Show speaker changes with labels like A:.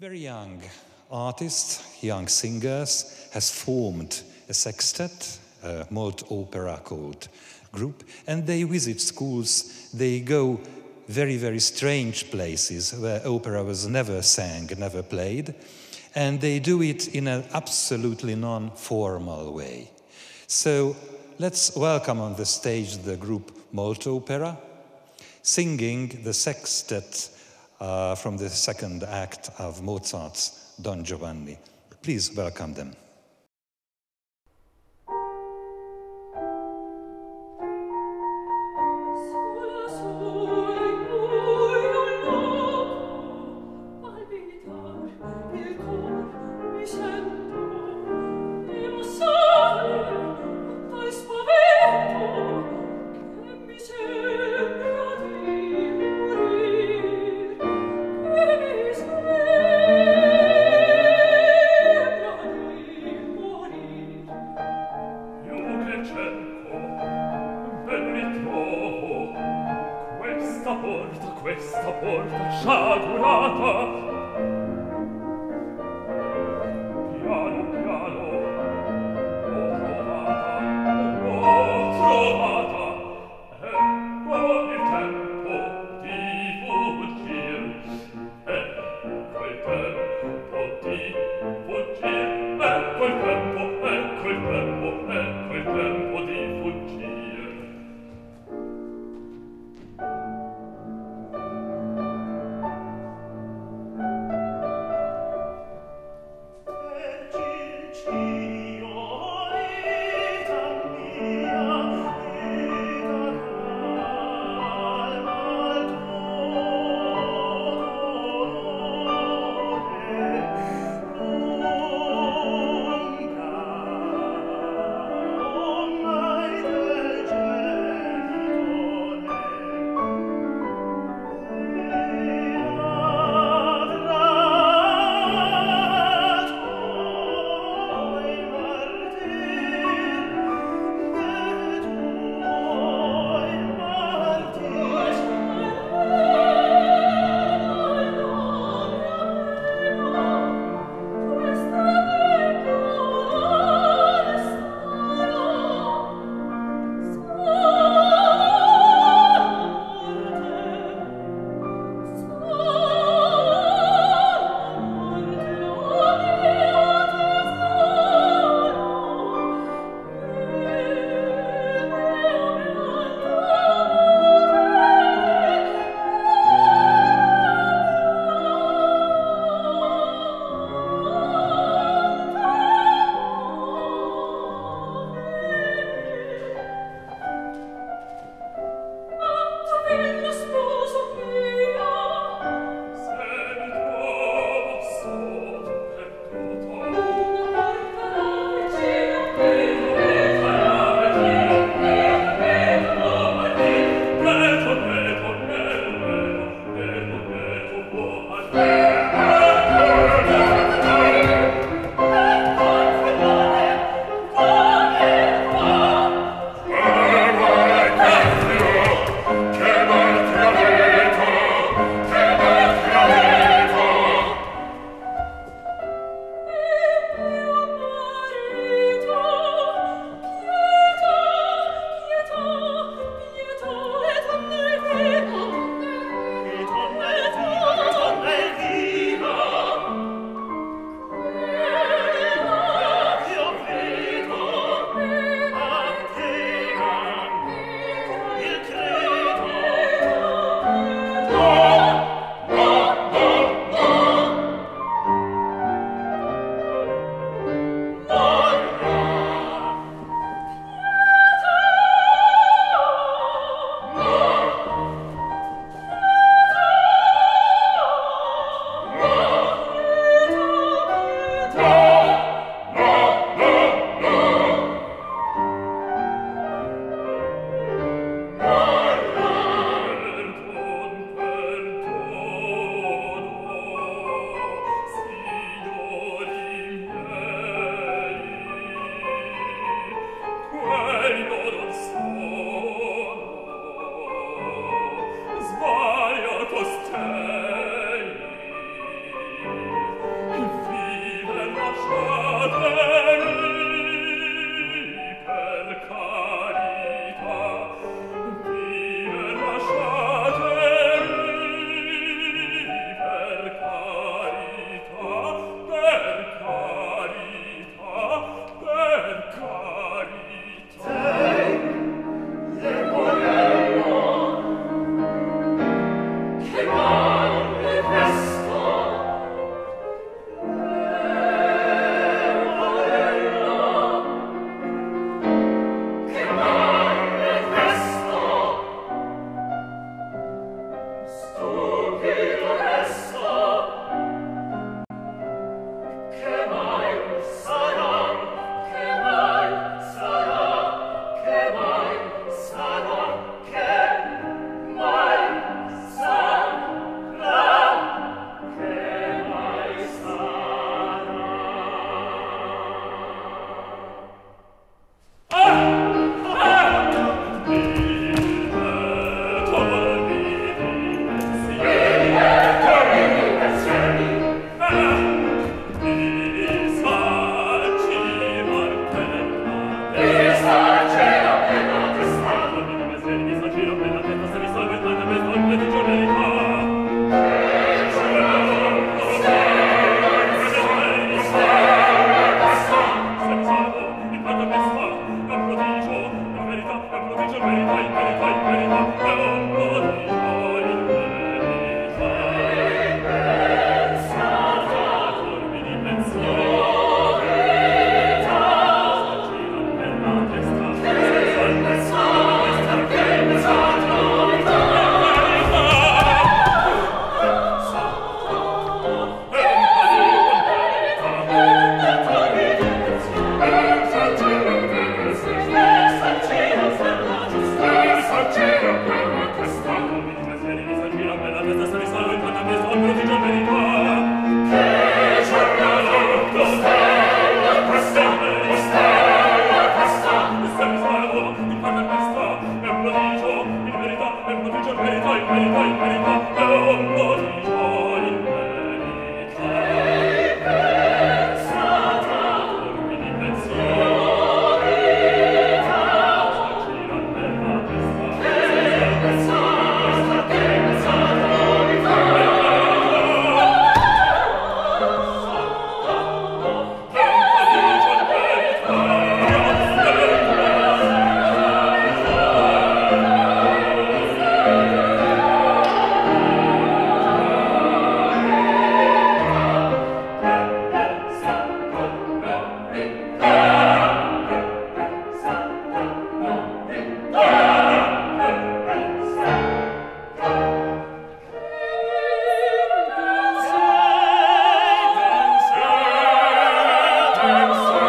A: Very young artists, young singers, has formed a sextet, a Moltopera called group, and they visit schools. They go very, very strange places where opera was never sang, never played, and they do it in an absolutely non-formal way. So let's welcome on the stage the group Moltopera, singing the sextet uh, from the second act of Mozart's Don Giovanni. Please welcome them. tutto merito il merito il merito e un morire Senhor.